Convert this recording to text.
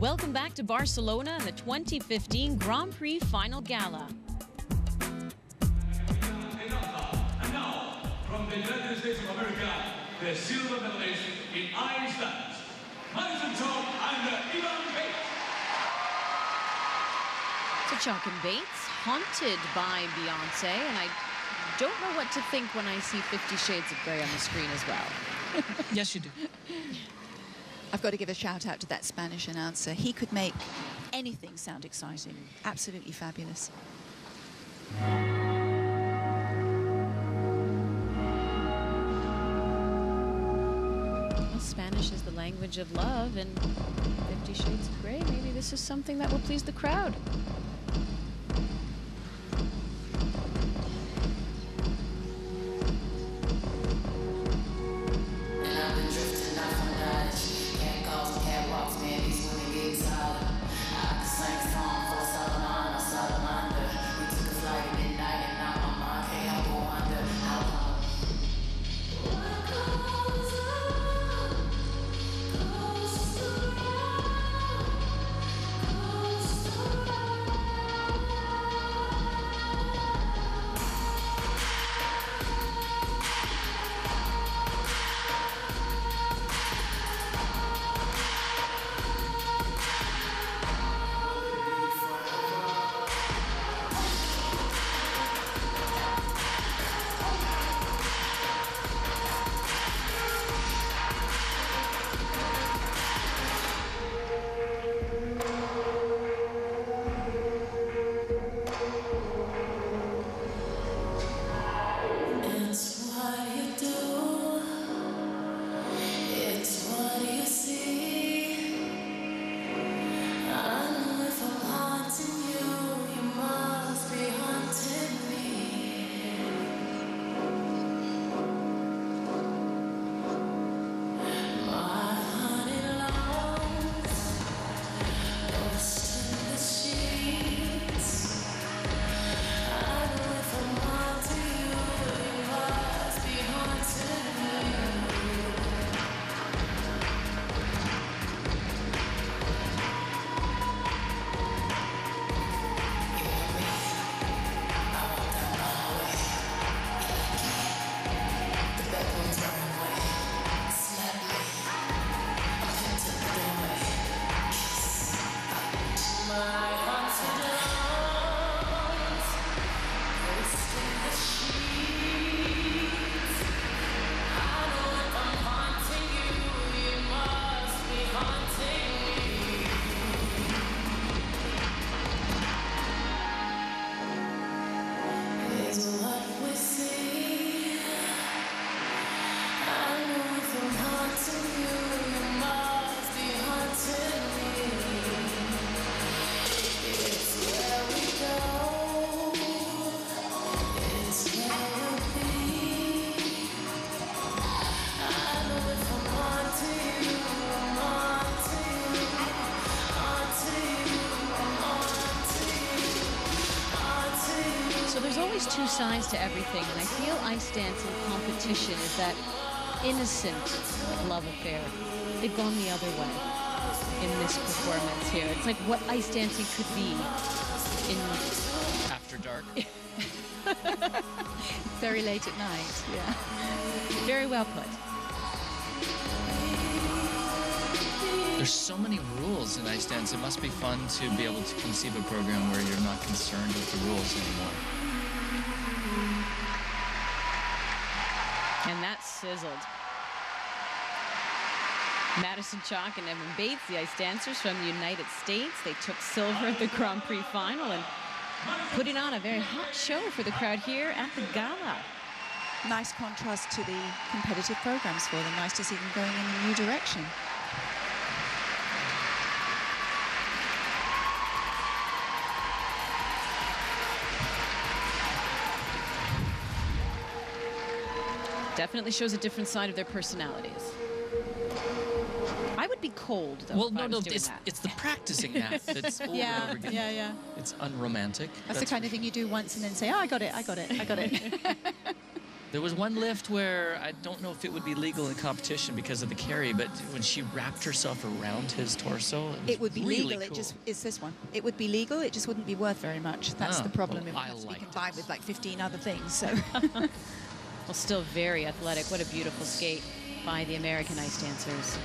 Welcome back to Barcelona and the 2015 Grand Prix Final Gala. And now, from the United States of America, the silver medalist in ice dance, Madison Chock and Evan Bates. So Chock and Bates, haunted by Beyonce, and I don't know what to think when I see Fifty Shades of Grey on the screen as well. Yes, you do. I've got to give a shout out to that Spanish announcer. He could make anything sound exciting. Absolutely fabulous. Well, Spanish is the language of love, and Fifty Shades of Grey, maybe this is something that will please the crowd. My sides to everything, and I feel ice dance and competition is that innocent love affair. They've gone the other way in this performance here. It's like what ice dancing could be in After dark. Very late at night. Yeah. very well put. There's so many rules in ice dance. It must be fun to be able to conceive a program where you're not concerned with the rules anymore. Sizzled. Madison Chock and Evan Bates, the ice dancers from the United States, they took silver at the Grand Prix final and putting on a very hot show for the crowd here at the gala. Nice contrast to the competitive programs for them. Nice to see them going in a new direction. Definitely shows a different side of their personalities. I would be cold though. Well, I no, no, it's that. it's the practicing act that's over and Yeah, over again. yeah, yeah. It's unromantic. That's, the kind of thing you do once and then say, oh, I got it, I got it, I got it. There was one lift where I don't know if it would be legal in competition because of the carry, but when she wrapped herself around his torso, it, It would be really legal. It just is this one. It would be legal. It just wouldn't be worth very much. That's Ah, the problem. well, it I has to be combined it. with like 15 other things. So Well, still very athletic. What a beautiful skate by the American ice dancers.